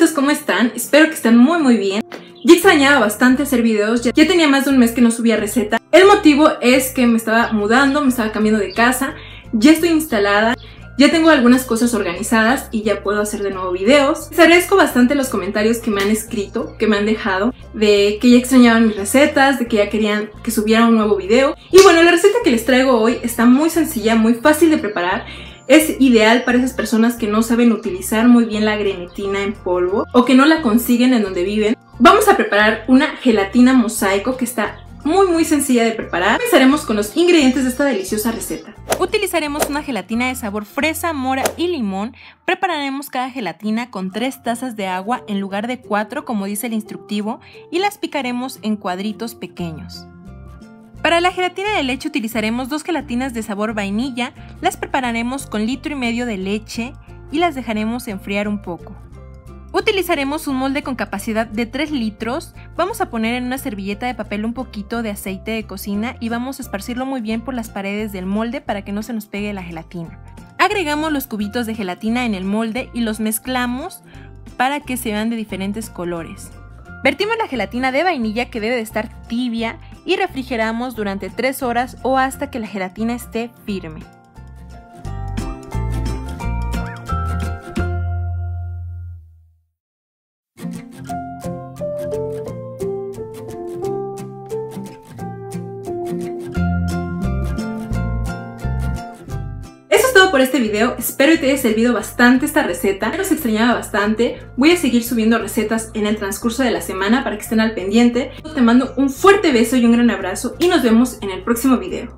chicos, ¿cómo están? Espero que estén muy muy bien. Ya extrañaba bastante hacer videos, ya tenía más de un mes que no subía receta. El motivo es que me estaba mudando, me estaba cambiando de casa, ya estoy instalada, ya tengo algunas cosas organizadas y ya puedo hacer de nuevo videos. Les agradezco bastante los comentarios que me han escrito, que me han dejado, de que ya extrañaban mis recetas, de que ya querían que subiera un nuevo video. Y bueno, la receta que les traigo hoy está muy sencilla, muy fácil de preparar es ideal para esas personas que no saben utilizar muy bien la grenetina en polvo o que no la consiguen en donde viven. Vamos a preparar una gelatina mosaico que está muy muy sencilla de preparar. Empezaremos con los ingredientes de esta deliciosa receta. Utilizaremos una gelatina de sabor fresa, mora y limón. Prepararemos cada gelatina con 3 tazas de agua en lugar de 4 como dice el instructivo y las picaremos en cuadritos pequeños. Para la gelatina de leche utilizaremos dos gelatinas de sabor vainilla, las prepararemos con litro y medio de leche y las dejaremos enfriar un poco. Utilizaremos un molde con capacidad de 3 litros, vamos a poner en una servilleta de papel un poquito de aceite de cocina y vamos a esparcirlo muy bien por las paredes del molde para que no se nos pegue la gelatina. Agregamos los cubitos de gelatina en el molde y los mezclamos para que se vean de diferentes colores. Vertimos la gelatina de vainilla que debe de estar tibia y refrigeramos durante 3 horas o hasta que la gelatina esté firme. Por este video, espero que te haya servido bastante esta receta, los extrañaba bastante, voy a seguir subiendo recetas en el transcurso de la semana para que estén al pendiente. Te mando un fuerte beso y un gran abrazo y nos vemos en el próximo video.